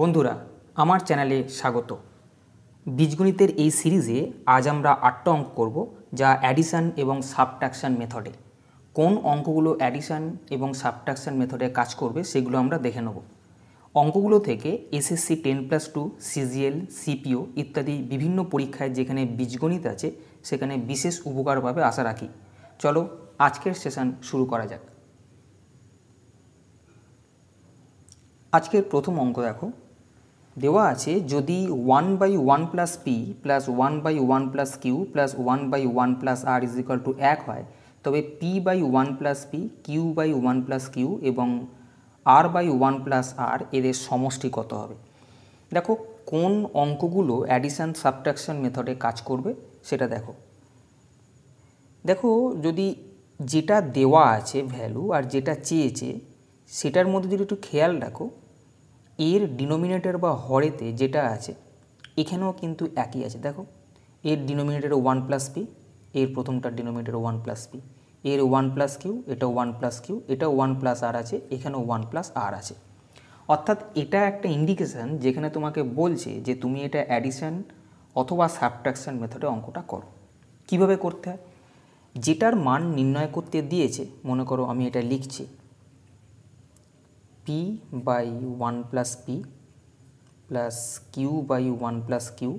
বন্ধুরা, আমার চ্যানেলে স্বাগত। বীজগণিতের এই সিরিজে আজ আমরা আটটা অঙ্ক করব, যা অ্যাডিশান এবং সাবট্রাকশান মেথডে কোন অঙ্কগুলো অ্যাডিশান এবং সাবট্রাকশান মেথডে কাজ করবে, সেগুলো আমরা দেখে নেব। অঙ্কগুলো থেকে SSC ten plus two CGL CPO ইত্যাদি বিভিন্ন পরীক্ষায় যেখানে বীজগণিত আছে, সেখানে বিশেষ উপকার পাবে আশা রাখি। চলো, আজকের সেশন শুরু করা যাক। আজকের প্রথম অঙ্ক দেখো। দেওয়া আছে যদি one by one plus P plus one by one plus Q plus one by one plus R is equal to এক হয়, তবে P by one plus P Q by one plus Q এবং R by one plus R এদের সমষ্টি কত হবে? দেখো, কোন অঙ্কগুলো অ্যাডিশান সাবট্রাকশন মেথডে কাজ করবে সেটা দেখো। দেখো, যদি যেটা দেওয়া আছে ভ্যালু আর যেটা চেয়েছে, সেটার মধ্যে যদি একটু খেয়াল রাখো এর ডিনোমিনেটর বা হরেতে যেটা আছে, এখানেও কিন্তু একই আছে। দেখো, এর ডিনোমিনেটরে ওয়ান প্লাস পি এর প্রথমটার ডিনোমিনেটর ওয়ান প্লাস পি এর ওয়ান প্লাস কিউ এটা ওয়ান প্লাস কিউ এটা ওয়ান প্লাস আর আছে, এখানেও ওয়ান প্লাস আর আছে। অর্থাৎ এটা একটা ইন্ডিকেশান যেখানে তোমাকে বলছে যে তুমি এটা অ্যাডিশন অথবা সাবট্রাকশন মেথডে অঙ্কটা করো। কীভাবে করতে হয়? যেটার মান নির্ণয় করতে দিয়েছে, মনে করো আমি এটা লিখছি P by one plus P plus Q by one plus Q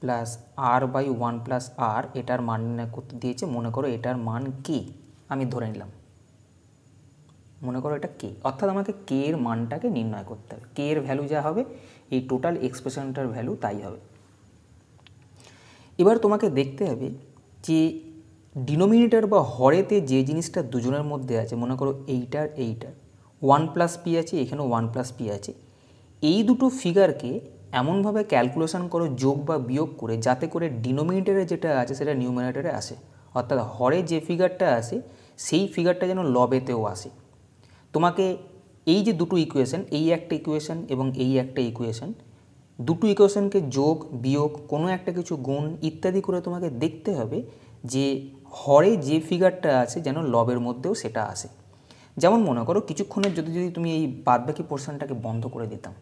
plus R by one plus R এটার মান করতে দিয়েছে। মনে করো এটার মান কে আমি ধরে নিলাম। মনে করো এটা কে অর্থাৎ আমাকে কে এর মানটাকে নির্ণয় করতে হবে। কে এর ভ্যালু যা হবে, এই টোটাল এক্সপ্রেশনটার ভ্যালু তাই হবে। এবার তোমাকে দেখতে হবে যে ডিনোমিনেটর বা হরেতে যে জিনিসটা দুজনের মধ্যে আছে, মনে করো এইটার এইটার ওয়ান প্লাস পি আছে, এখানেও ওয়ান প্লাস পি আছে, এই দুটো ফিগারকে এমনভাবে ক্যালকুলেশন করো, যোগ বা বিয়োগ করে, যাতে করে ডিনোমিনেটরে যেটা আছে সেটা নিউমিনেটরে আসে। অর্থাৎ হরে যে ফিগারটা আসে, সেই ফিগারটা যেন লবেতেও আসে। তোমাকে এই যে দুটো ইকুয়েশন এই একটা ইকুয়েশন এবং এই একটা ইকুয়েশন দুটো ইকুয়েশনকে যোগ, বিয়োগ, কোনো একটা কিছু গুণ ইত্যাদি করে তোমাকে দেখতে হবে যে হরে যে ফিগারটা আছে যেন লবের মধ্যেও সেটা আসে। যেমন মনে করো কিছুক্ষণের যদি যদি তুমি এই বাদবাকি পোর্শনটাকে বন্ধ করে দিতাম,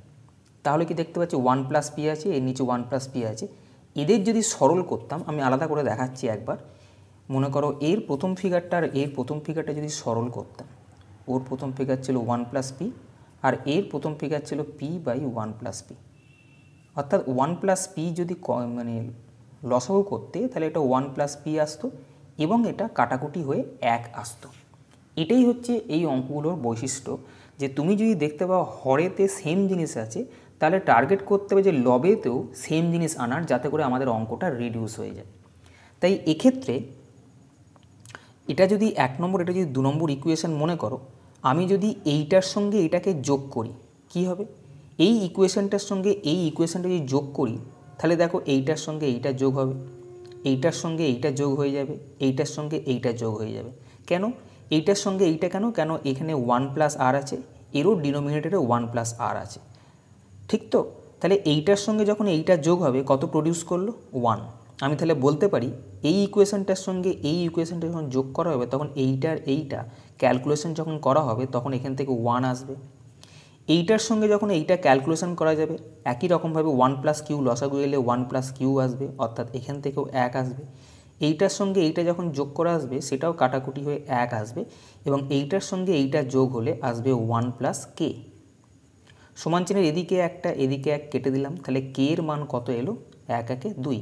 তাহলে কি দেখতে পাচ্ছি ওয়ান প্লাস পি আছে, এর নিচে ওয়ান প্লাস পি আছে। এদের যদি সরল করতাম, আমি আলাদা করে দেখাচ্ছি একবার, মনে করো এর প্রথম ফিগারটা আর এর প্রথম ফিগারটা যদি সরল করতাম, ওর প্রথম ফিগার ছিল ওয়ান প্লাস পি আর এর প্রথম ফিগার ছিল P by one plus P অর্থাৎ ওয়ান প্লাস পি যদি মানে লসাগু করতে, তাহলে এটা ওয়ান প্লাস পি আসতো এবং এটা কাটাকুটি হয়ে এক আসতো। এটাই হচ্ছে এই অঙ্কগুলোর বৈশিষ্ট্য যে তুমি যদি দেখতে পাও হরেতে সেম জিনিস আছে, তাহলে টার্গেট করতে হবে যে লবেতেও সেম জিনিস আনার যাতে করে আমাদের অঙ্কটা রিডিউস হয়ে যায়। তাই এক্ষেত্রে এটা যদি এক নম্বর, এটা যদি দু নম্বর ইকুয়েশন মনে করো, আমি যদি এইটার সঙ্গে এটাকে যোগ করি, কি হবে? এই ইকুয়েশনটার সঙ্গে এই ইকুয়েশনটা যদি যোগ করি, তাহলে দেখো এইটার সঙ্গে এইটা যোগ হবে। এইটার সঙ্গে এইটা যোগ হয়ে যাবে, এইটার সঙ্গে এইটা যোগ হয়ে যাবে। কেন? এইটার সঙ্গে এইটা কেন? কেন এখানে ওয়ান প্লাস আর আছে, এরও ডিনোমিনেটরে ওয়ান প্লাস আর আছে। ঠিক তো? তাহলে এইটার সঙ্গে যখন এইটা যোগ হবে, কত প্রডিউস করল? ওয়ান আমি তাহলে বলতে পারি, এই ইকুয়েশনটার সঙ্গে এই ইকুয়েশনটা যখন যোগ করা হবে, তখন এইটার এইটা ক্যালকুলেশন যখন করা হবে, তখন এখান থেকে ওয়ান আসবে। এইটার সঙ্গে যখন এইটা ক্যালকুলেশন করা যাবে, একই রকমভাবে ওয়ান প্লাস কিউ লসাগু এলে ওয়ান প্লাস কিউ আসবে, অর্থাৎ এখান থেকেও এক আসবে। এইটার সঙ্গে এইটা যখন যোগ করা আসবে, সেটাও কাটাকুটি হয়ে এক আসবে এবং এইটার সঙ্গে এইটা যোগ হলে আসবে ওয়ান প্লাস কে সমান চিহ্নের এদিকে একটা, এদিকে এক কেটে দিলাম, তাহলে কে এর মান কত এলো? এক, একে দুই।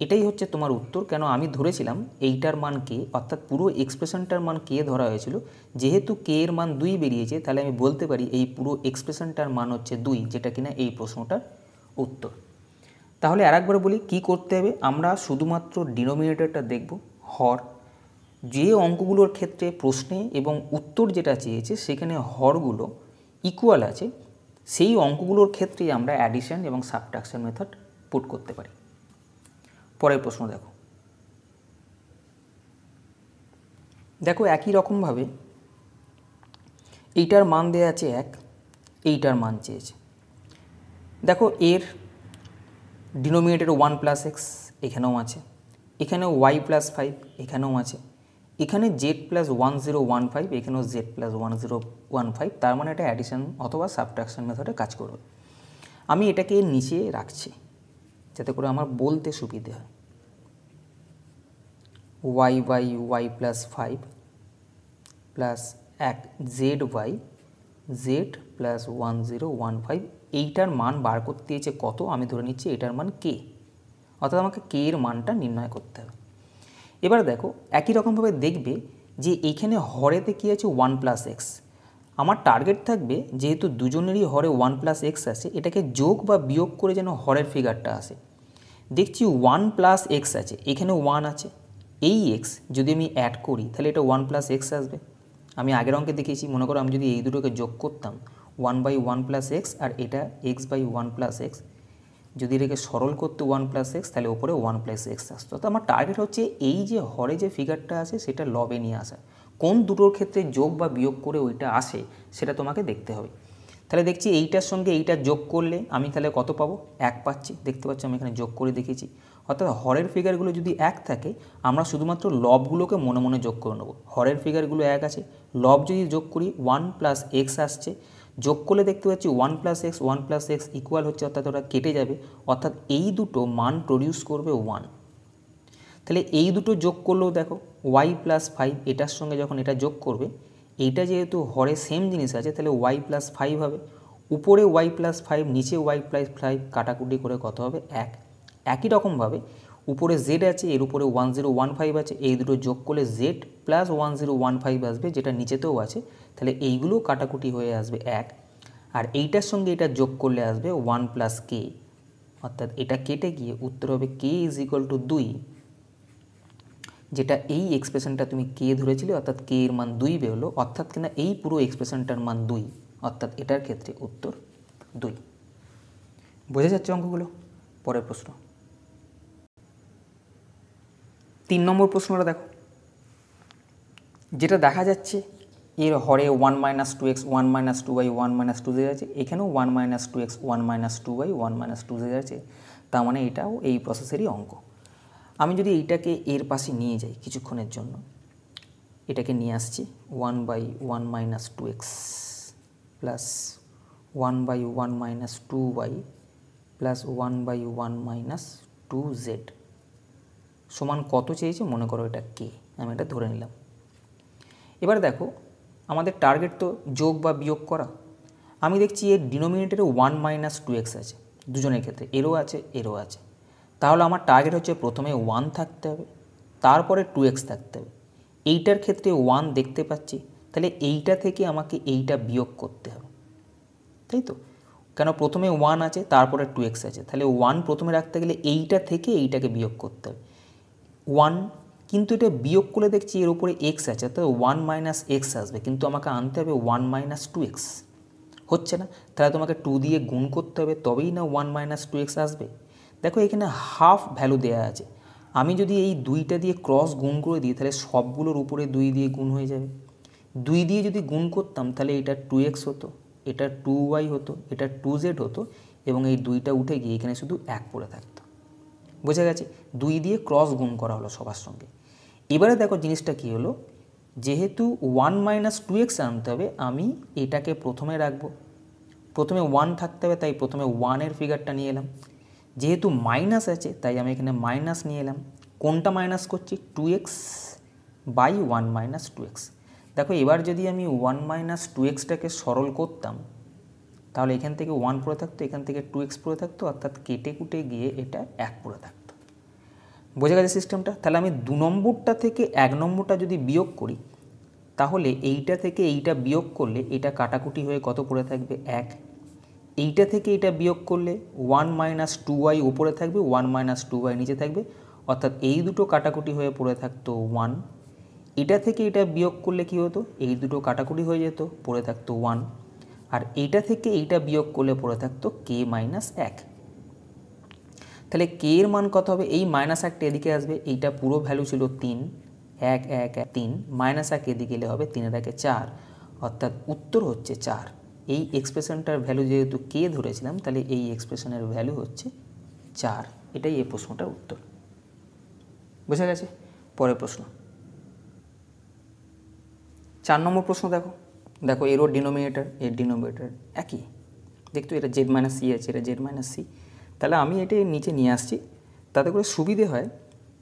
এটাই হচ্ছে তোমার উত্তর, কেন আমি ধরেছিলাম এইটার মান কে, অর্থাৎ পুরো এক্সপ্রেশনটার মান কে ধরা হয়েছিল। যেহেতু কে এর মান দুই বেরিয়েছে, তাহলে আমি বলতে পারি এই পুরো এক্সপ্রেশনটার মান হচ্ছে দুই, যেটা কিনা এই প্রশ্নটার উত্তর। তাহলে আরেকবার বলি, কি করতে হবে? আমরা শুধুমাত্র ডিনোমিনেটরটা দেখব, হর। যে অঙ্কগুলোর ক্ষেত্রে প্রশ্নে এবং উত্তর যেটা চেয়েছে, সেখানে হরগুলো ইকুয়াল আছে। সেই অঙ্কগুলোর ক্ষেত্রেই আমরা অ্যাডিশন এবং সাবট্রাকশন মেথড পুট করতে পারি। পরের প্রশ্ন দেখো। দেখো একই রকমভাবে এইটার মান দেওয়া আছে এক, এইটার মান চেয়েছে। দেখো এর ডিনোমিনেটর ওয়ান প্লাস এক্স এখানেও আছে, এখানেও ওয়াই প্লাস ফাইভ এখানেও আছে, এখানে Z plus one zero one five এখানেও Z plus one zero one five তার মানে এটা অ্যাডিশন অথবা সাবট্রাকশন মেথডে কাজ করবে। আমি এটাকে নিচে রাখছি, যাতে করে আমার বলতে সুবিধে হয়। Y by Y plus five plus এক Z Y Z plus one zero one five এইটার মান বার করতে দিয়েছে কত? আমি ধরে নিচ্ছি এটার মান কে অর্থাৎ আমাকে কে এর মানটা নির্ণয় করতে হবে। এবার দেখো, একই রকমভাবে দেখবে যে এইখানে হরেতে কী আছে? ওয়ান প্লাস এক্স আমার টার্গেট থাকবে যেহেতু দুজনেরই হরে ওয়ান প্লাস এক্স আছে, এটাকে যোগ বা বিয়োগ করে যেন হরের ফিগারটা আসে। দেখছি ওয়ান প্লাস এক্স আছে এখানে ওয়ান আছে। এই এক্স যদি আমি অ্যাড করি, তাহলে এটা ওয়ান প্লাস এক্স আসবে। আমি আগের অঙ্কে দেখেছি মনে করো আমি যদি এই দুটোকে যোগ করতাম one by one plus X আর এটা X by one plus X যদি এটাকে সরল করতে ওয়ান প্লাস এক্স তাহলে ওপরে ওয়ান প্লাস এক্স আসতো। তো আমার টার্গেট হচ্ছে এই যে হরে যে ফিগারটা আছে, সেটা লবে নিয়ে আসা। কোন দুটোর ক্ষেত্রে যোগ বা বিয়োগ করে ওইটা আসে, সেটা তোমাকে দেখতে হবে। তাহলে দেখছি এইটার সঙ্গে এইটা যোগ করলে আমি তাহলে কত পাবো? এক পাচ্ছি। দেখতে পাচ্ছি আমি এখানে যোগ করে দেখেছি অর্থাৎ হরের ফিগারগুলো যদি এক থাকে, আমরা শুধুমাত্র লবগুলোকে মনে মনে যোগ করে নেব। হরের ফিগারগুলো এক আছে। লব যদি যোগ করি ওয়ান প্লাস এক্স আসছে। যোগ করলে দেখতে পাচ্ছি one plus X one plus X equal হচ্ছে, অর্থাৎ ওটা কেটে যাবে। অর্থাৎ এই দুটো মান প্রডিউস করবে ওয়ান তাহলে এই দুটো যোগ করলেও দেখো ওয়াই প্লাস ফাইভ এটার সঙ্গে যখন এটা যোগ করবে, এইটা যেহেতু হরে সেম জিনিস আছে, তাহলে ওয়াই প্লাস ফাইভ হবে। উপরে ওয়াই প্লাস ফাইভ নিচে ওয়াই প্লাস ফাইভ কাটাকুটি করে কত হবে? এক। একই রকমভাবে উপরে জেড আছে, এর উপরে ওয়ান জিরো ওয়ান ফাইভ আছে, এই দুটো যোগ করলে Z plus one zero one five আসবে, যেটা নিচেতেও আছে। তাহলে এইগুলো কাটাকুটি হয়ে আসবে এক। আর এইটার সঙ্গে এটা যোগ করলে আসবে ওয়ান প্লাস কে অর্থাৎ এটা কেটে গিয়ে উত্তর হবে কে ইজ ইকুয়াল টু দুই। যেটা এই এক্সপ্রেশনটা তুমি কে ধরেছিলে, অর্থাৎ কে এর মান দুই বেরোলো, অর্থাৎ কিনা এই পুরো এক্সপ্রেশনটার মান দুই। অর্থাৎ এটার ক্ষেত্রে উত্তর দুই। বোঝা যাচ্ছে অঙ্কগুলো? পরের প্রশ্ন। তিন নম্বর প্রশ্নটা দেখো। যেটা দেখা যাচ্ছে, এর হরে one minus two X one minus two by one minus two Z আছে। এখানেও one minus two X one minus two by one minus two Z আছে। তার মানে এটাও এই প্রসেসেরই অঙ্ক। আমি যদি এইটাকে এর পাশে নিয়ে যাই কিছুক্ষণের জন্য, এটাকে নিয়ে আসছি one by one minus two X plus one by one minus two Y plus one by one minus two Z সমান কত চেয়েছে মনে করো এটা কে? আমি এটা ধরে নিলাম। এবার দেখো, আমাদের টার্গেট তো যোগ বা বিয়োগ করা। আমি দেখছি এর ডিনোমিনেটারে ওয়ান মাইনাস টু এক্স আছে, দুজনের ক্ষেত্রে। এরও আছে এরও আছে। তাহলে আমার টার্গেট হচ্ছে প্রথমে ওয়ান থাকতে হবে, তারপরে টু এক্স থাকতে হবে। এইটার ক্ষেত্রে ওয়ান দেখতে পাচ্ছি, তাহলে এইটা থেকে আমাকে এইটা বিয়োগ করতে হবে। তাই তো? কেন প্রথমে ওয়ান আছে, তারপরে টু এক্স আছে। তাহলে ওয়ান প্রথমে রাখতে গেলে এইটা থেকে এইটাকে বিয়োগ করতে হবে। ওয়ান কিন্তু এটা বিয়োগ করে দেখছি এর উপরে এক্স আছে তো ওয়ান মাইনাস এক্স আসবে, কিন্তু আমাকে আনতে হবে ওয়ান মাইনাস টু এক্স হচ্ছে না? তাহলে তোমাকে টু দিয়ে গুণ করতে হবে, তবেই না ওয়ান মাইনাস টু এক্স আসবে? দেখো এখানে হাফ ভ্যালু দেওয়া আছে। আমি যদি এই দুইটা দিয়ে ক্রস গুণ করে দিই, তাহলে সবগুলোর উপরে দুই দিয়ে গুণ হয়ে যাবে। দুই দিয়ে যদি গুণ করতাম, তাহলে এটা টু এক্স হতো, এটা টু ওয়াই হতো, এটা টু জেড হতো, এবং এই দুইটা উঠে গিয়ে এখানে শুধু এক পড়ে থাকতো। বোঝা গেছে? দুই দিয়ে ক্রস গুণ করা হলো সবার সঙ্গে। এবারে দেখো জিনিসটা কী হলো? যেহেতু ওয়ান মাইনাস টু এক্স আনতে হবে, আমি এটাকে প্রথমে রাখব। প্রথমে ওয়ান থাকতে হবে, তাই প্রথমে ওয়ানের ফিগারটা নিয়ে এলাম। যেহেতু মাইনাস আছে, তাই আমি এখানে মাইনাস নিয়ে এলাম। কোনটা মাইনাস করছি? Two X by one minus two X দেখো এবার যদি আমি ওয়ান মাইনাস টু এক্সটাকে সরল করতাম তাহলে এখান থেকে ওয়ান পড়ে থাকতো, এখান থেকে টু এক্স পড়ে থাকতো, অর্থাৎ কেটে কুটে গিয়ে এটা এক পড়ে থাকতো। বোঝা গেছে সিস্টেমটা তাহলে আমি দু নম্বরটা থেকে এক নম্বরটা যদি বিয়োগ করি, তাহলে এইটা থেকে এইটা বিয়োগ করলে এটা কাটাকুটি হয়ে কত পড়ে থাকবে? এক। এইটা থেকে এটা বিয়োগ করলে ওয়ান মাইনাস টু ওয়াই ওপরে থাকবে ওয়ান মাইনাস টু ওয়াই নিচে থাকবে, অর্থাৎ এই দুটো কাটাকুটি হয়ে পড়ে থাকতো ওয়ান এটা থেকে এটা বিয়োগ করলে কি হতো? এই দুটো কাটাকুটি হয়ে যেত, পড়ে থাকতো ওয়ান আর এইটা থেকে এইটা বিয়োগ করলে পড়ে থাকতো কে মাইনাস এক। তাহলে কে এর মান কত হবে? এই মাইনাস একটা এদিকে আসবে, এইটা পুরো ভ্যালু ছিল তিন। এক এক এক, তিন। মাইনাস এক এদিকে এলে হবে তিনের একে চার। অর্থাৎ উত্তর হচ্ছে চার। এই এক্সপ্রেশনটার ভ্যালু যেহেতু কে ধরেছিলাম, তাহলে এই এক্সপ্রেশনের ভ্যালু হচ্ছে চার। এটাই এই প্রশ্নটার উত্তর। বোঝা গেছে? পরের প্রশ্ন। চার নম্বর প্রশ্ন দেখো। দেখো এরও ডিনোমিনেটার এর ডিনোমিনেটার একই। দেখতো এটা জেড মাইনাস সি আছে, এটা জেড মাইনাস সি তাহলে আমি এটা নিচে নিয়ে আসছি, তাতে করে সুবিধে হয়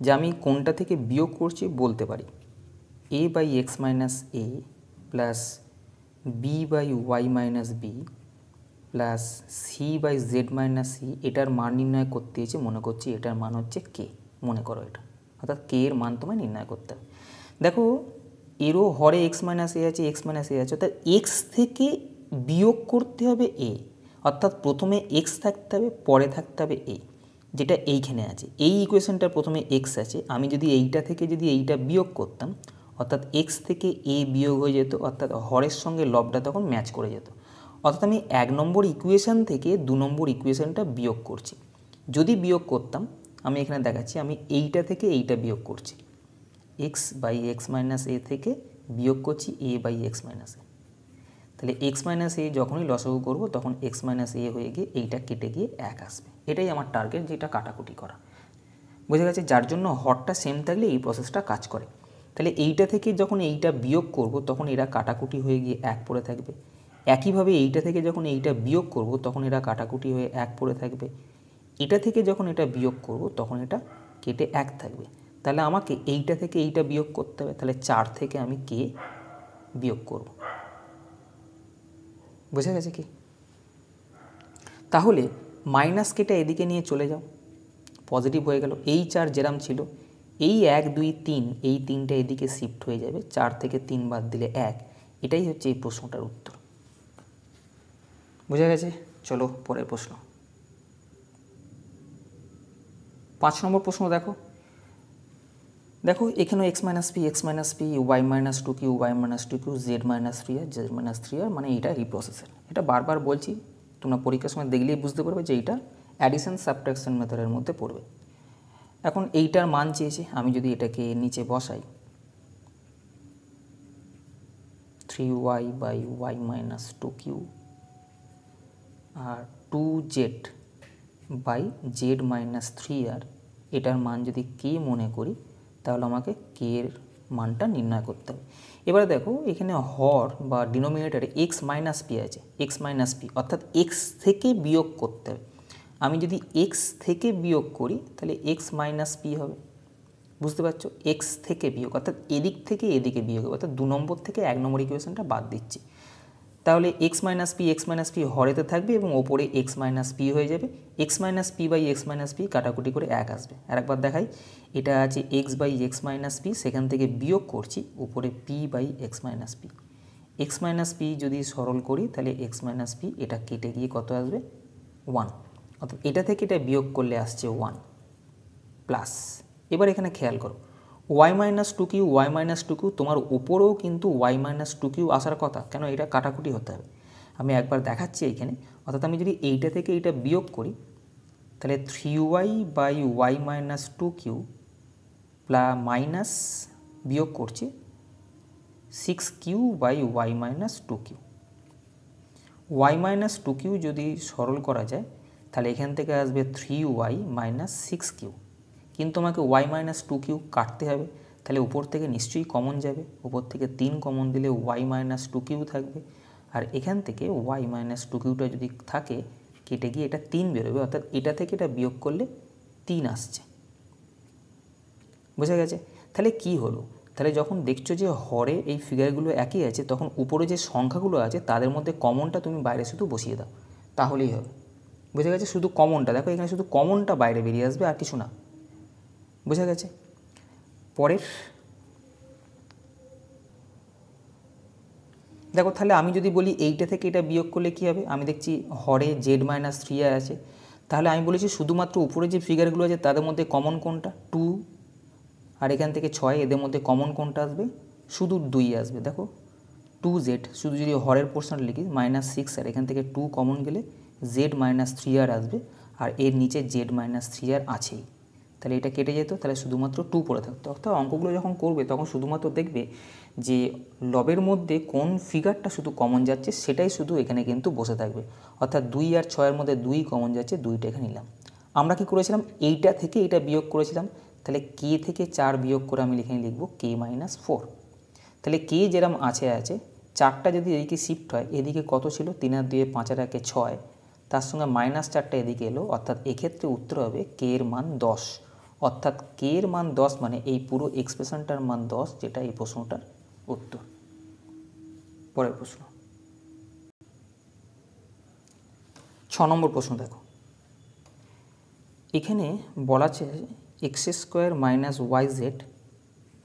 যে আমি কোনটা থেকে বিয়োগ করছি বলতে পারি। A by X minus A plus B by Y minus B plus C by Z minus C এটার মান নির্ণয় করতে হয়েছে মনে করছি এটার মান হচ্ছে কে মনে করো এটা। অর্থাৎ কে এর মান তোমায় নির্ণয় করতে হবে। দেখো এরও হরে এক্স মাইনাস এ আছে এক্স মাইনাস এ আছে, অর্থাৎ এক্স থেকে বিয়োগ করতে হবে এ অর্থাৎ প্রথমে এক্স থাকতে হবে, পরে থাকতে হবে এ যেটা এইখানে আছে। এই ইকুয়েশনটার প্রথমে এক্স আছে, আমি যদি এইটা থেকে যদি এইটা বিয়োগ করতাম, অর্থাৎ এক্স থেকে এ বিয়োগ হয়ে যেত, অর্থাৎ হরের সঙ্গে লবটা তখন ম্যাচ করে যেত। অর্থাৎ আমি এক নম্বর ইকুয়েশান থেকে দু নম্বর ইকুয়েশানটা বিয়োগ করছি। যদি বিয়োগ করতাম, আমি এখানে দেখাচ্ছি, আমি এইটা থেকে এইটা বিয়োগ করছি। X by X minus A থেকে বিয়োগ করছি A by X minus A তাহলে এক্স মাইনাস এ যখনই লসাগু করব, তখন এক্স মাইনাস এ হয়ে গিয়ে এইটা কেটে গিয়ে এক আসবে। এটাই আমার টার্গেট যেটা কাটাকুটি করা। বোঝা গেছে? যার জন্য হরটা সেম থাকলে এই প্রসেসটা কাজ করে। তাহলে এইটা থেকে যখন এইটা বিয়োগ করব, তখন এরা কাটাকুটি হয়ে গিয়ে এক পড়ে থাকবে। একইভাবে এইটা থেকে যখন এইটা বিয়োগ করব, তখন এরা কাটাকুটি হয়ে এক পড়ে থাকবে। এটা থেকে যখন এটা বিয়োগ করব, তখন এটা কেটে এক থাকবে। তাহলে আমাকে এইটা থেকে এইটা বিয়োগ করতে হবে। তাহলে চার থেকে আমি কে বিয়োগ করব? বোঝা গেছে কি? তাহলে মাইনাস কেটে এদিকে নিয়ে চলে যাও। পজিটিভ হয়ে গেল। এই চার যেরাম ছিল, এই এক, দুই, তিন, এই তিনটা এদিকে শিফট হয়ে যাবে। চার থেকে তিন বাদ দিলে এক। এটাই হচ্ছে এই প্রশ্নটার উত্তর। বোঝা গেছে? চলো পরের প্রশ্ন। পাঁচ নম্বর প্রশ্ন দেখো। দেখো, এখানেও X minus P X minus P Y minus two Q Y minus two Q Z minus three R Z minus three R মানে এটা রিপ্রসেসর এটা বারবার বলছি, তোমরা পরীক্ষার সময় দেখলেই বুঝতে পারবে যে এইটা অ্যাডিশন সাবট্রাকশন মেথডের মধ্যে পড়বে। এখন এইটার মান চেয়েছে, আমি যদি এটাকে নিচে বসাই three Y by Y minus two Q R two Z by Z minus three R এটার মান যদি কে মনে করি তাহলে আমাকে কে এর মানটা নির্ণয় করতে হবে। এবারে দেখো, এখানে হর বা ডিনোমিনেটারে এক্স মাইনাস পি আছে এক্স মাইনাস পি অর্থাৎ এক্স থেকে বিয়োগ করতে হবে। আমি যদি এক্স থেকে বিয়োগ করি, তাহলে এক্স মাইনাস পি হবে। বুঝতে পারছ? এক্স থেকে বিয়োগ, অর্থাৎ এদিক থেকে এদিকে বিয়োগ অর্থাৎ দু নম্বর থেকে এক নম্বর ইকুয়েশনটা বাদ দিচ্ছি। তাহলে X minus P X minus P হরেতে থাকবে এবং ওপরে এক্স মাইনাস পি হয়ে যাবে। X minus P by X minus P কাটাকুটি করে এক আসবে। আর একবার দেখাই, এটা আছে X by X minus P সেখান থেকে বিয়োগ করছি উপরে P by X minus P X minus P যদি সরল করি, তাহলে এক্স মাইনাস পি এটা কেটে গিয়ে কত আসবে? ওয়ান অর্থাৎ এটা থেকে এটা বিয়োগ করলে আসছে ওয়ান প্লাস এবার এখানে খেয়াল করো Y minus two Q Y minus two Q, তোমার উপরেও কিন্তু ওয়াই মাইনাস টু কিউ আসার কথা। কেন? এটা কাটাকুটি হতে হবে। আমি একবার দেখাচ্ছি এইখানে। অর্থাৎ আমি যদি এইটা থেকে এইটা বিয়োগ করি, তাহলে three Y by Y minus two Q plus minus বিয়োগ করছি six Q by Y minus two Q. Y minus two Q যদি সরল করা যায়, তাহলে এখান থেকে আসবে three Y minus six Q. কিন্তু আমাকে ওয়াই মাইনাস টু কিউ কাটতে হবে। তাহলে উপর থেকে নিশ্চয়ই কমন যাবে। উপর থেকে তিন কমন দিলে ওয়াই মাইনাস টু কিউ থাকবে। আর এখান থেকে ওয়াই মাইনাস টু কিউটা যদি থাকে, কেটে গিয়ে এটা তিন বেরোবে। অর্থাৎ এটা থেকে এটা বিয়োগ করলে তিন আসছে। বোঝা গেছে? তাহলে কি হলো? তাহলে যখন দেখছ যে হরে এই ফিগারগুলো একই আছে, তখন উপরে যে সংখ্যাগুলো আছে, তাদের মধ্যে কমনটা তুমি বাইরে শুধু বসিয়ে দাও। তাহলেই হবে। বোঝা গেছে? শুধু কমনটা দেখো এখানে শুধু কমনটা বাইরে বেরিয়ে আসবে, আর কিছু না। বোঝা গেছে? পরের? দেখো, তাহলে আমি যদি বলি এইটা থেকে এটা বিয়োগ করলে কী হবে? আমি দেখছি হরে জেড মাইনাস থ্রি আছে। তাহলে আমি বলেছি শুধুমাত্র উপরে যে ফিগারগুলো আছে, তাদের মধ্যে কমন কোনটা? টু। আর এখান থেকে ছয়, এদের মধ্যে কমন কোনটা আসবে? শুধু দুই আসবে, দেখো। টু জেড, শুধু যদি হরের পোর্শন লিখি মাইনাস সিক্স আর এখান থেকে টু কমন গেলে, জেড মাইনাস থ্রি আর আসবে, আর এর নিচে জেড মাইনাস থ্রি আর আছেই। তাহলে এটা কেটে যেত, তাহলে শুধুমাত্র টু পড়ে থাকতো। অর্থাৎ অঙ্কগুলো যখন করবে, তখন শুধুমাত্র দেখবে যে লবের মধ্যে কোন ফিগারটা শুধু কমন যাচ্ছে, সেটাই শুধু এখানে কিন্তু বসে থাকবে। অর্থাৎ দুই আর ছয়ের মধ্যে দুই কমন যাচ্ছে, দুইটা এখানে নিলাম। আমরা কি করেছিলাম? এইটা থেকে এটা বিয়োগ করেছিলাম। তাহলে কে থেকে চার বিয়োগ করে আমি লিখে লিখব কে মাইনাস ফোর তাহলে কে যেরম আছে আছে, চারটা যদি এদিকে শিফট হয়, এদিকে কত ছিল? তিন আর দুয়ে পাঁচ আর একে ছয়। তার সঙ্গে মাইনাস চারটা এদিকে এলো, অর্থাৎ এক্ষেত্রে উত্তর হবে কে এর মান দশ। অর্থাৎ কে এর মান দশ মানে এই পুরো এক্সপ্রেশনটার মান দশ, যেটা এই প্রশ্নটার উত্তর। পরের প্রশ্ন। ছ নম্বর প্রশ্ন দেখো। এখানে বলা আছে X square minus Y Z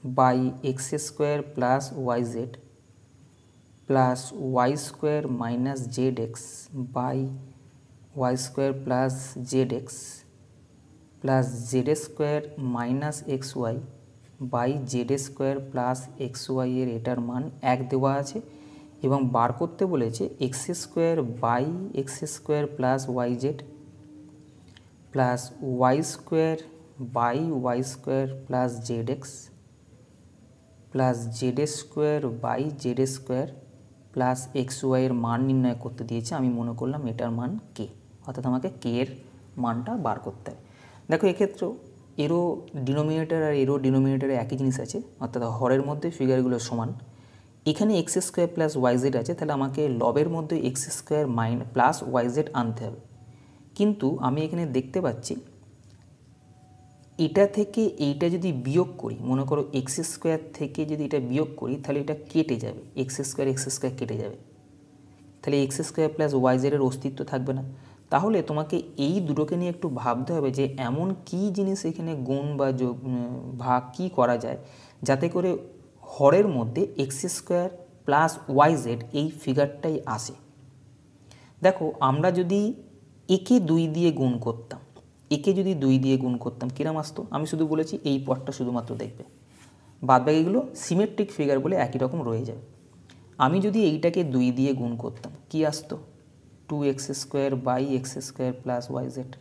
by X square plus Y Z plus Y square minus Z X by Y square plus Z X plus Z square minus X Y by Z square plus X Y এর এটার মান এক দেওয়া আছে এবং বার করতে বলেছে X square by X square plus Y Z plus Y square by Y square plus Z X plus Z square by Z square plus X ওয়াইয়ের মান নির্ণয় করতে দিয়েছে। আমি মনে করলাম এটার মান কে? অর্থাৎ আমাকে কে এর মানটা বার করতে হবে। দেখো, এক্ষেত্রেও এরও ডিনোমিনেটার আর এরও ডিনোমিনেটারে একই জিনিস আছে, অর্থাৎ হরের মধ্যে ফিগারগুলো সমান। এখানে এক্স স্কোয়ার প্লাস ওয়াইজেড আছে, তাহলে আমাকে লবের মধ্যে X square minus plus Y Z আনতে হবে। কিন্তু আমি এখানে দেখতে পাচ্ছি, এটা থেকে এইটা যদি বিয়োগ করি, মনে করো এক্স স্কোয়ার থেকে যদি এটা বিয়োগ করি, তাহলে এটা কেটে যাবে। এক্স স্কোয়ার এক্স স্কোয়ার কেটে যাবে। তাহলে এক্স স্কোয়ার প্লাস ওয়াইজেডের অস্তিত্ব থাকবে না। তাহলে তোমাকে এই দুটোকে নিয়ে একটু ভাবতে হবে যে এমন কি জিনিস এখানে গুণ বা যোগ ভাগ কী করা যায়, যাতে করে হরের মধ্যে এক্স স্কোয়ার প্লাস ওয়াইজেড এই ফিগারটাই আসে। দেখো, আমরা যদি একে দুই দিয়ে গুণ করতাম, একে যদি দুই দিয়ে গুণ করতাম, কিরাম আসতো? আমি শুধু বলেছি এই পথটা শুধুমাত্র দেখবে। বাদবাকিগুলো সিমেট্রিক ফিগার বলে একই রকম রয়ে যাবে। আমি যদি এইটাকে দুই দিয়ে গুণ করতাম, কি আসতো? Two X square by X square plus Y Z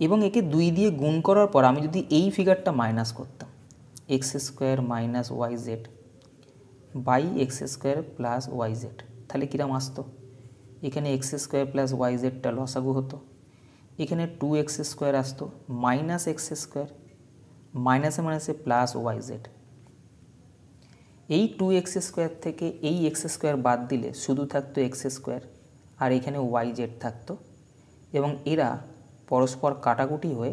এবং একে দুই দিয়ে গুণ করার পর আমি যদি এই ফিগারটা মাইনাস করতাম X square minus Y Z by X square plus Y Z তাহলে কিরাম আসতো? এখানে এক্স স্কোয়ার প্লাস ওয়াই জেডটা লসাগু হতো। এখানে টু এক্স স্কোয়ার আসতো মাইনাস এক্স স্কোয়ার মাইনাসে মাইনাসে প্লাস ওয়াই জেড এই টু এক্স স্কোয়ার থেকে এই এক্স স্কোয়ার বাদ দিলে শুধু থাকতো এক্স স্কোয়ার আর এখানে ওয়াই জেড থাকতো, এবং এরা পরস্পর কাটাকুটি হয়ে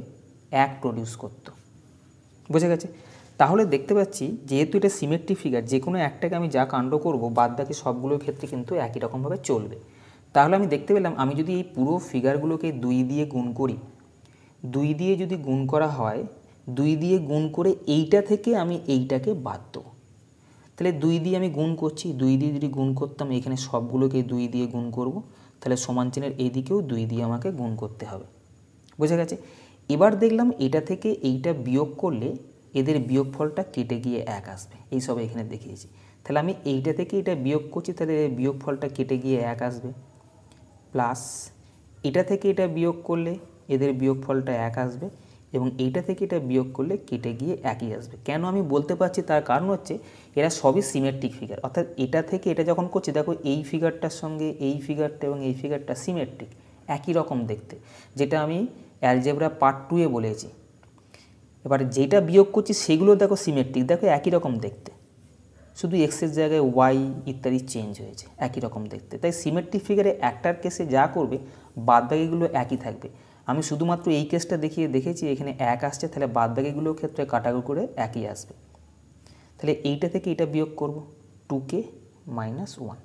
এক প্রডিউস করতো। বুঝে গেছে? তাহলে দেখতে পাচ্ছি, যেহেতু এটা সিমেট্রি ফিগার যে কোনো একটাকে আমি যা কাণ্ড করব, বাদ বাকি সবগুলোর ক্ষেত্রে কিন্তু একই রকমভাবে চলবে। তাহলে আমি দেখতে পেলাম, আমি যদি এই পুরো ফিগারগুলোকে দুই দিয়ে গুণ করি, দুই দিয়ে যদি গুণ করা হয়, দুই দিয়ে গুণ করে এইটা থেকে আমি এইটাকে বাদ দেবো। তাহলে দুই দিয়ে আমি গুণ করছি, দুই দিয়ে যদি গুণ করতাম, এখানে সবগুলোকে দুই দিয়ে গুণ করব, তাহলে সমান চিহ্নের এইদিকেও দুই দিয়ে আমাকে গুণ করতে হবে। বোঝা গেছে? এবার দেখলাম এটা থেকে এইটা বিয়োগ করলে এদের বিয়োগফলটা কেটে গিয়ে এক আসবে। এই সব এখানে দেখিয়েছি। তাহলে আমি এইটা থেকে এটা বিয়োগ করছি, তাহলে বিয়োগফলটা কেটে গিয়ে এক আসবে। প্লাস এটা থেকে এটা বিয়োগ করলে এদের বিয়োগফলটা এক আসবে। এবং এইটা থেকে এটা বিয়োগ করলে কেটে গিয়ে একই আসবে। কেন আমি বলতে পারছি তার কারণ হচ্ছে, এরা সবই সিমেট্রিক ফিগার অর্থাৎ এটা থেকে এটা যখন করছি, দেখো এই ফিগারটার সঙ্গে এই ফিগারটা এবং এই ফিগারটা সিমেট্রিক একই রকম দেখতে। যেটা আমি অ্যালজেব্রা পার্ট টুয়ে বলেছি। এবার যেটা বিয়োগ করছি, সেগুলো দেখো সিমেট্রিক দেখো একই রকম দেখতে। শুধু এক্সের জায়গায় ওয়াই ইত্যাদি চেঞ্জ হয়েছে, একই রকম দেখতে। তাই সিমেট্রিক ফিগারে একটার কেসে যা করবে, বাদবাকিগুলো একই থাকবে। আমি শুধুমাত্র এই কেসটা দেখিয়ে দেখেছি, এখানে এক আসছে, তাহলে বাদবাকিগুলোর ক্ষেত্রে কাটাকুটি করে একই আসবে। তাহলে এইটা থেকে এটা বিয়োগ করব টু কে মাইনাস ওয়ান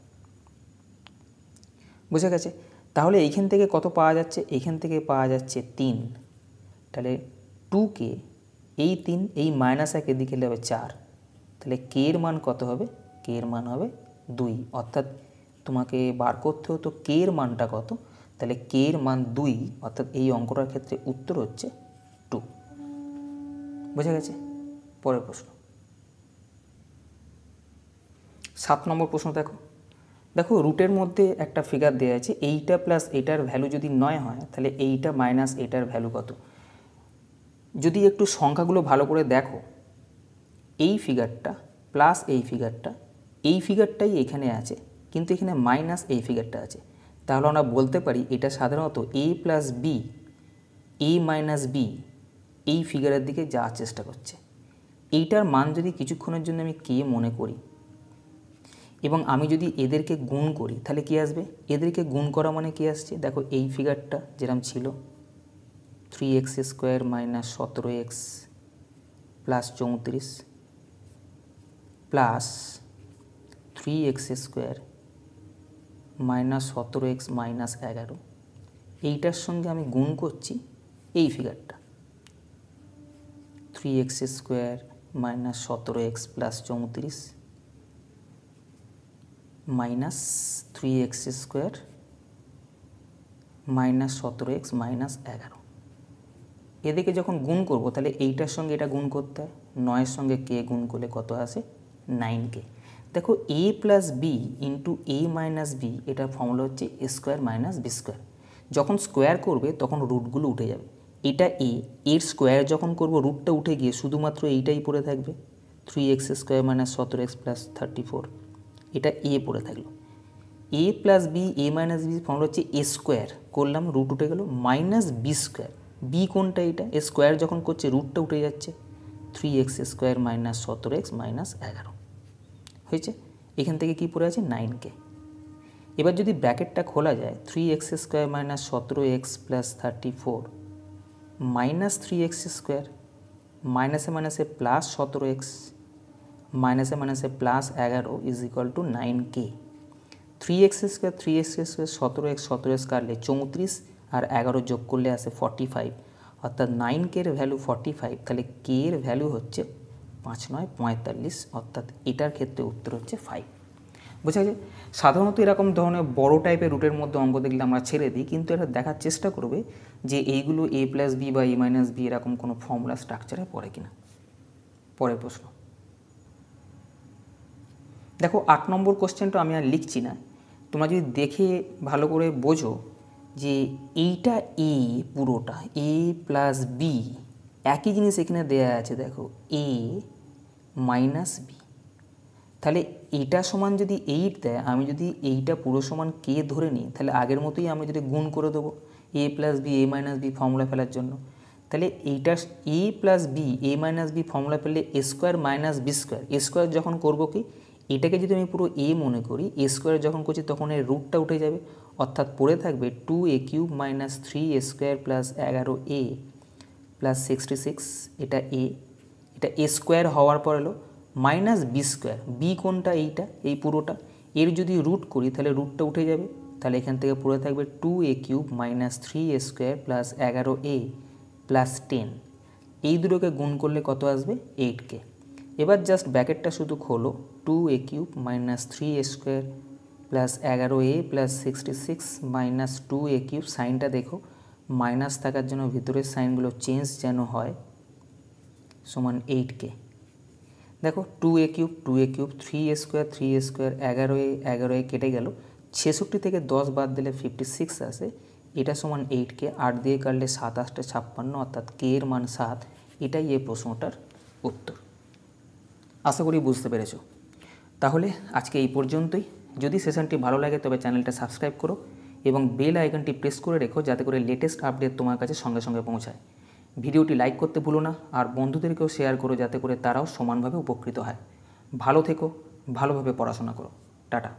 বুঝে গেছে? তাহলে এইখান থেকে কত পাওয়া যাচ্ছে? এইখান থেকে পাওয়া যাচ্ছে তিন। তাহলে টু কে এই তিন, এই মাইনাস এক এদিকে হবে চার। তাহলে কে এর মান কত হবে? কে এর মান হবে দুই। অর্থাৎ তোমাকে বার করতে হতো কে এর মানটা কত? তাহলে কে এর মান দুই, অর্থাৎ এই অঙ্কটার ক্ষেত্রে উত্তর হচ্ছে টু বুঝে গেছে? পরের প্রশ্ন। সাত নম্বর প্রশ্ন দেখো। দেখো রুটের মধ্যে একটা ফিগার দেওয়া আছে, এইটা প্লাস এটার ভ্যালু যদি নয় হয়, তাহলে এইটা মাইনাস এটার ভ্যালু কত? যদি একটু সংখ্যাগুলো ভালো করে দেখো, এই ফিগারটা প্লাস এই ফিগারটা এই ফিগারটাই এখানে আছে, কিন্তু এখানে মাইনাস এই ফিগারটা আছে। তাহলে আমরা বলতে পারি এটা সাধারণত A plus B A minus B এই ফিগারের দিকে যাওয়ার চেষ্টা করছে। এইটার মান যদি কিছুক্ষণের জন্য আমি কে মনে করি এবং আমি যদি এদেরকে গুণ করি, তাহলে কি আসবে? এদেরকে গুণ করা মানে কি আসছে? দেখো এই ফিগারটা যেরকম ছিল থ্রি এক্স স্কোয়ার মাইনাস সতেরো এক্স প্লাস চৌত্রিশ plus three X square minus সতেরো এক্স মাইনাস এগারো। এইটার সঙ্গে আমি গুণ করছি এই ফিগারটা থ্রি এক্স স্কোয়ার মাইনাস সতেরো এক্স প্লাস চৌত্রিশ minus three X square minus সতেরো এক্স মাইনাস এগারো। এদিকে যখন গুণ করব, তাহলে এইটার সঙ্গে এটা গুণ করতে হয়। নয়ের সঙ্গে কে গুণ করলে কত আসে? নাইন কে দেখো A plus B into A minus B এটার ফর্মুলা হচ্ছে A square minus B square যখন স্কোয়ার করবে, তখন রুটগুলো উঠে যাবে। এটা এ এর স্কোয়ার যখন করব রুটটা উঠে গিয়ে শুধুমাত্র এইটাই পড়ে থাকবে। থ্রি এক্স স্কোয়ার মাইনাস সতেরো এক্স প্লাস থার্টি ফোর এটা এ পড়ে থাকল। A plus B A minus B formula হচ্ছে এ স্কোয়ার করলাম রুট উঠে গেল মাইনাস বি স্কোয়ার বি কোনটা এটা? এ স্কোয়ার যখন করছে রুটটা উঠে যাচ্ছে। থ্রি এক্স স্কোয়ার মাইনাস সতেরো এক্স মাইনাস এগারো। হয়েছে? এখান থেকে কি পড়ে আছে? নাইন কে এবার যদি ব্র্যাকেটটা খোলা যায় থ্রি এক্স স্কোয়ার মাইনাস সতেরো x plus thirty four minus three x square মাইনাসে মাইনাসে প্লাস সতেরো এক্স মাইনাসে মাইনাসে প্লাস এগারো is equal to nine K three x square three x square সতেরো এক্স সতেরো এক্স কাটলে চৌত্রিশ, আর এগারো যোগ করলে আসে ফর্টি ফাইভ অর্থাৎ নাইন কে এর ভ্যালু ফর্টি ফাইভ তাহলে কে এর ভ্যালু হচ্ছে পাঁচ নয়, পঁয়তাল্লিশ, অর্থাৎ এটার ক্ষেত্রে উত্তর হচ্ছে ফাইভ বোঝা যায় সাধারণত এরকম ধরনের বড় টাইপের রুটের মধ্যে অঙ্ক দেখলে আমরা ছেড়ে দিই, কিন্তু এটা দেখার চেষ্টা করবে যে এইগুলো এ প্লাস বি বা এ মাইনাস বি এরকম কোনো ফর্মুলা স্ট্রাকচারে পড়ে কিনা। পরের প্রশ্ন। দেখো, আট নম্বর কোশ্চেনটা আমি আর লিখছি না। তোমরা যদি দেখে ভালো করে বোঝো যে এইটা এ পুরোটা এ প্লাস বি একই জিনিস এখানে দেয়া আছে, দেখো এ মাইনাস বি তাহলে এটা সমান যদি এইট দেয়, আমি যদি এইটা পুরো সমান কে ধরে নিই, তাহলে আগের মতোই আমি যদি গুণ করে দেবো a plus b a minus b formula ফেলার জন্য। তাহলে এইটা a plus b a minus b formula ফেললে a square minus b square a square যখন করব কি, এটাকে যদি আমি পুরো এ মনে করি এ স্কোয়ার যখন করছি তখন এর রুটটা উঠে যাবে। অর্থাৎ পড়ে থাকবে two a cube minus three a square plus এগারো এ প্লাস সিক্সটি সিক্স এটা এ এটা এ স্কোয়ার হওয়ার পর এলো মাইনাস বি স্কোয়ার বি কোনটা এইটা, এই পুরোটা, এর যদি রুট করি, তাহলে রুটটা উঠে যাবে, তাহলে এখান থেকে পড়ে থাকবে two a cube minus three a square plus এগারো এ প্লাস টেন এই দুটোকে গুণ করলে কত আসবে? এইট কে এবার জাস্ট ব্যাকেটটা শুধু খোলো two a cube minus three a square plus এগারো a plus sixty six minus two a cube সাইনটা দেখো মাইনাস থাকার জন্য ভিতরের সাইনগুলো চেঞ্জ যেন হয়, সমান এইট কে দেখো two a cube two a cube three a square three a square এগারো এ এগারো এ কেটে গেল। ছেষট্টি থেকে দশ বাদ দিলে ফিফটি সিক্স আসে, এটা সমান এইট কে আট দিয়ে কাটলে সাত আটটা ছাপ্পান্ন, অর্থাৎ কে এর মান সাত, এটাই এই প্রশ্নটার উত্তর। আশা করি বুঝতে পেরেছ। তাহলে আজকে এই পর্যন্তই। যদি সেশনটি ভালো লাগে তবে চ্যানেলটা সাবস্ক্রাইব করো। এবং বেল আইকনটি প্রেস করে রেখো যাতে করে লেটেস্ট আপডেট তোমার কাছে সঙ্গে সঙ্গে পৌঁছায়। ভিডিওটি লাইক করতে ভুলো না আর বন্ধুদেরকেও শেয়ার করো যাতে করে তারাও সমানভাবে উপকৃত হয়। ভালো থেকো, ভালোভাবে পড়াশোনা করো। টাটা।